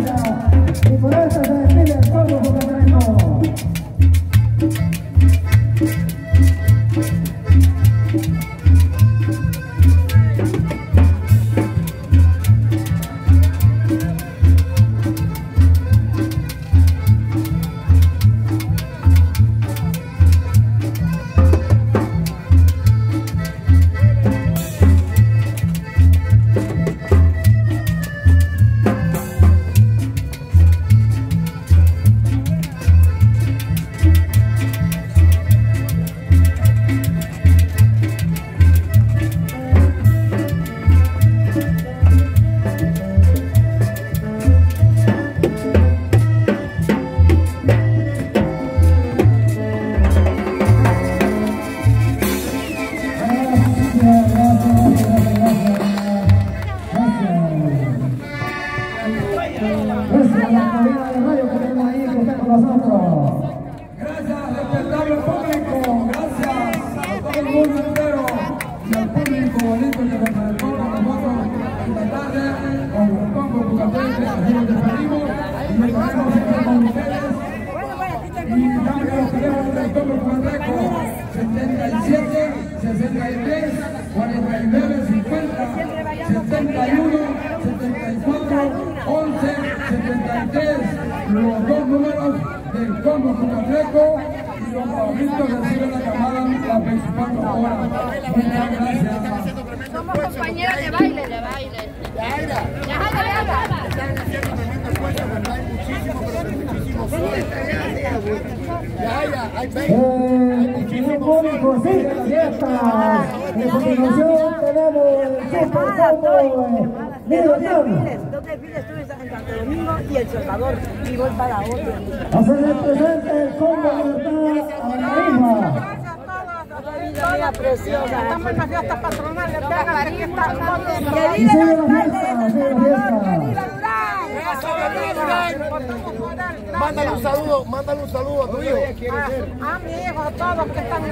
Thank you. 63, 49, 50, 71, 74, 11, 73, los dos números del combo Bucatense y los favoritos reciben la llamada a las 24 horas. Muchas gracias. Somos compañeras de baile. De baile. Yaira, están haciendo tremendo esfuerzo, ¿verdad? Hay muchísimo, pero muchísimo sol. Público sigue la fiesta. En continuación tenemos el super combo Libertad. Dos desfiles estuve en Santo Domingo y El Salvador y voy para otro. Hacer presente el combo Libertad a la misma. Preciosa. Estamos en la fiesta patronal. Le pegan aquí está. Y sigue la fiesta. Mándale un saludo, mándale un saludo a tu hijo. A mi hijo, a todos que están